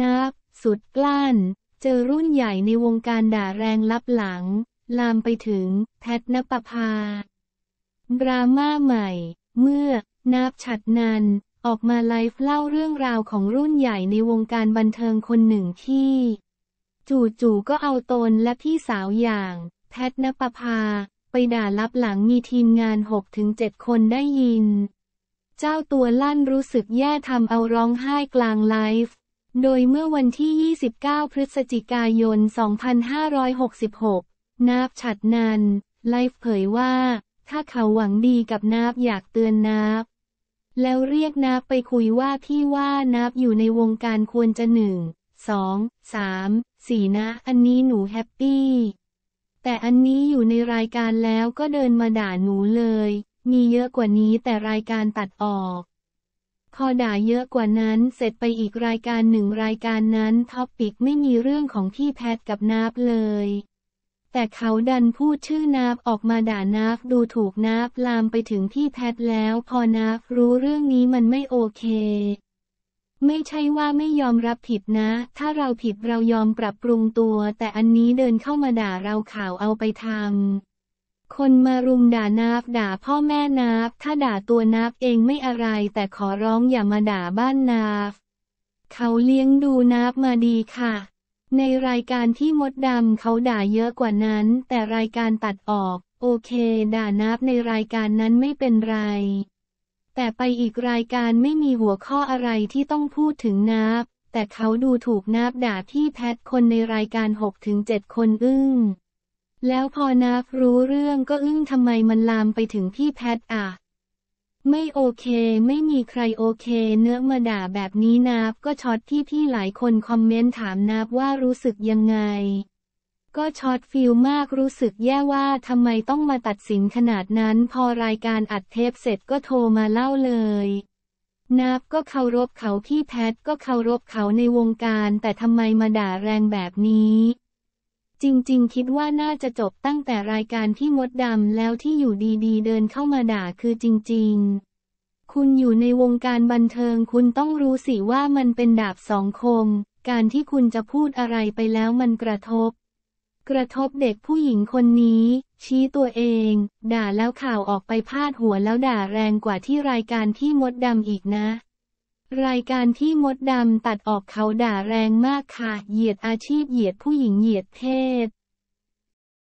นับ สุดกลั้น เจอรุ่นใหญ่ในวงการด่าแรงลับหลัง ลามไปถึง แพทนปภา ดราม่าใหม่ เมื่อ นับฉัดนัน ออกมาไลฟ์เล่าเรื่องราวของรุ่นใหญ่ในวงการบันเทิงคนหนึ่งที่ จู่ๆก็เอาตนและพี่สาวอย่าง แพทนปภา ไปด่าลับหลังมีทีมงาน 6-7 คนได้ยิน เจ้าตัวลั่นรู้สึกแย่ทำเอาร้องไห้กลางไลฟ์ โดยเมื่อวันที่ 29 พฤศจิกายน 2566 นาบฉัดนัน ไลฟ์เผยว่า ถ้าเขาหวังดีกับนาบอยากเตือนนาบ แล้วเรียกนาบไปคุยว่าพี่ว่านาบอยู่ในวงการควรจะหนึ่ง สอง สาม สี่นะ อันนี้หนูแฮปปี้ แต่อันนี้อยู่ในรายการแล้วก็เดินมาด่าหนูเลย มีเยอะกว่านี้แต่รายการตัดออก พอด่าเยอะกว่านั้นเสร็จไปอีกรายการหนึ่งรายการนั้นท็อปปิกไม่มีเรื่องของพี่แพทกับนาบเลย แต่เขาดันพูดชื่อนาบออกมาด่านาบดูถูกนาบลามไปถึงพี่แพทแล้วพอนาบรู้เรื่องนี้มันไม่โอเคไม่ใช่ว่าไม่ยอมรับผิดนะ ถ้าเราผิดเรายอมปรับปรุงตัว แต่อันนี้เดินเข้ามาด่าเราข่าวเอาไปทำ คนมารุมด่านาบด่าพ่อแม่นาบถ้าด่าตัวนาบเองไม่อะไร แต่ขอร้องอย่ามาด่าบ้านนาบเขาเลี้ยงดูนาบมาดีค่ะ ในรายการที่มดดำเขาด่าเยอะกว่านั้น แต่รายการตัดออก โอเค ด่านาบในรายการนั้นไม่เป็นไร แต่ไปอีกรายการไม่มีหัวข้ออะไรที่ต้องพูดถึงนาบแต่เขาดูถูกนาบด่าพี่แพทคนในรายการ 6-7 คนอึ้ง แล้วพอนาฟรู้เรื่องก็อึ้งทำไมมันลามไปถึงพี่แพทอะ ไม่โอเคไม่มีใครโอเค เนื้อมาด่าแบบนี้นาฟก็ช็อตที่พี่หลายคนคอมเมนต์ถามนาฟว่ารู้สึกยังไง ก็ shot feel มากรู้สึกแย่ว่าทำไมต้องมาตัดสินขนาดนั้น พอรายการอัดเทปเสร็จก็โทรมาเล่าเลยนาฟก็เคารพเขาพี่แพทก็เคารพเขาในวงการ แต่ทำไมมาด่าแรงแบบนี้ จริงๆ คิดว่าน่าจะจบตั้งแต่รายการที่มดดำแล้วที่อยู่ดีๆ เดินเข้ามาด่าคือจริง ๆ คุณอยู่ในวงการบันเทิงคุณต้องรู้สิว่ามันเป็นดาบสองคม การที่คุณจะพูดอะไรไปแล้วมันกระทบ กระทบเด็กผู้หญิงคนนี้ ชี้ตัวเอง ด่าแล้วข่าวออกไปพาดหัวแล้วด่าแรงกว่าที่รายการที่มดดำอีกนะ รายการที่มดดำตัดออกเขาด่าแรงมากค่ะ เหยียดอาชีพเหยียดผู้หญิงเหยียดเพศ